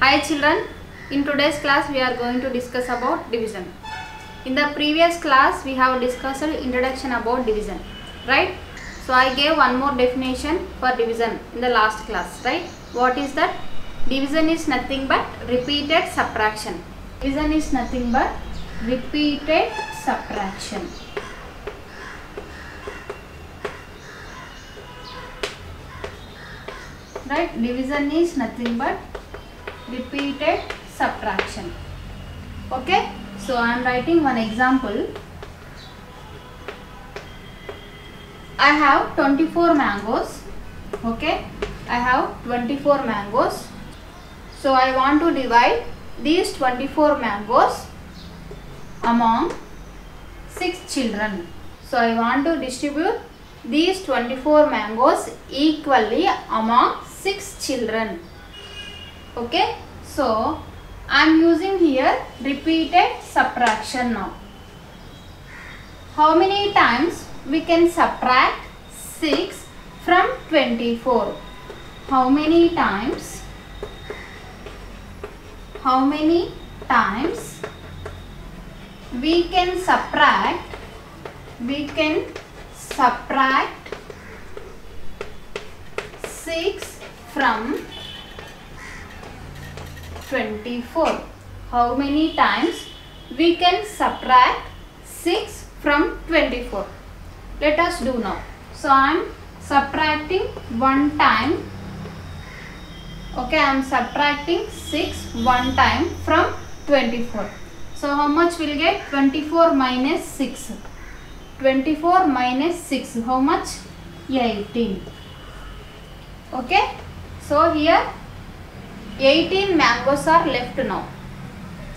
Hi children, in today's class we are going to discuss about division. In the previous class we have discussed introduction about division, right? So I gave one more definition for division in the last class, right? What is that? Division is nothing but repeated subtraction. Division is nothing but repeated subtraction. right division is nothing but repeated subtraction. Okay? So i am writing one example. I have 24 mangoes. Okay? I have 24 mangoes. So i want to divide these 24 mangoes among 6 children. So i want to distribute these 24 mangoes equally among 6 children okay? So i am using here repeated subtraction now. How many times we can subtract 6 from 24 how many times? How many times we can subtract we can subtract 6 from 24 how many times we can subtract 6 from 24 let us do now. So i am subtracting one time. Okay i am subtracting 6 one time from 24 so how much will get? 24 minus 6 24 minus 6 how much? 18 okay? So here 18 mangoes are left now.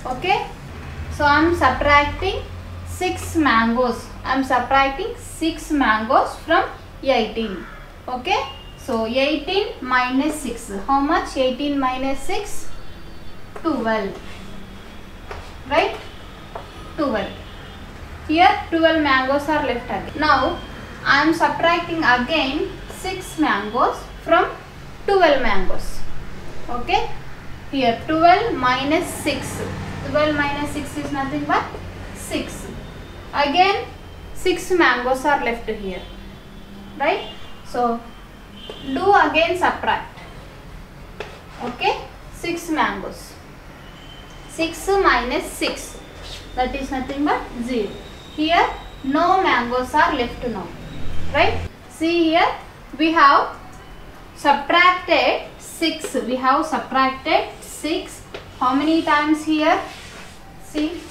Okay? So i am subtracting 6 mangoes. I am subtracting 6 mangoes from 18 okay? So 18 minus 6 how much? 18 minus 6 12 right? 12 here 12 mangoes are left again. Now I am subtracting again 6 mangoes from 12 mangoes. Okay. Here 12 minus 6. 12 minus 6 is nothing but 6. Again 6 mangoes are left here. Right. So do again subtract. Okay. 6 mangoes. 6 minus 6 that is nothing but 0 here no mangoes are left now right see here we have subtracted 6 we have subtracted 6 how many times here? See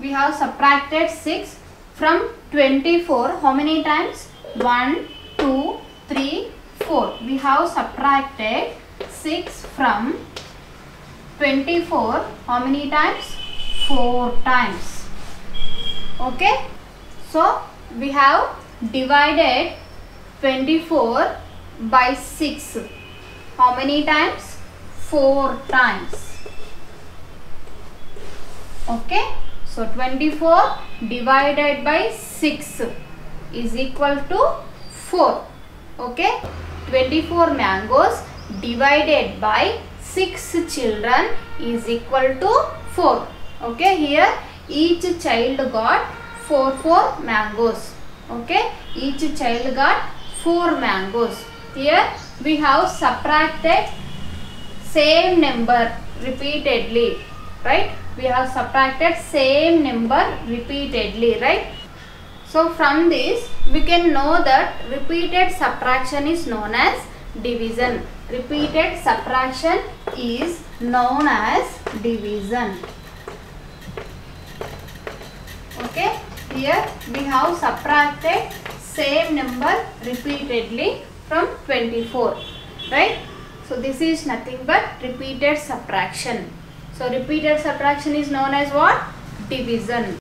we have subtracted 6 from 24 how many times? 1 2 3 4 we have subtracted 6 from 24 how many times? 4 times. Okay? So we have divided 24 by 6 how many times? 4 times. Okay. So 24 divided by 6 is equal to 4 okay. 24 mangoes divided by 6 children is equal to 4 okay. Here each child got 4 4 mangoes. Okay. Each child got 4 mangoes. Here we have subtracted same number repeatedly right? We have subtracted same number repeatedly right? So from this we can know that repeated subtraction is known as division. Repeated subtraction is known as division. Okay? Here we have subtracted same number repeatedly from 24 right? So this is nothing but repeated subtraction. So repeated subtraction is known as what? Division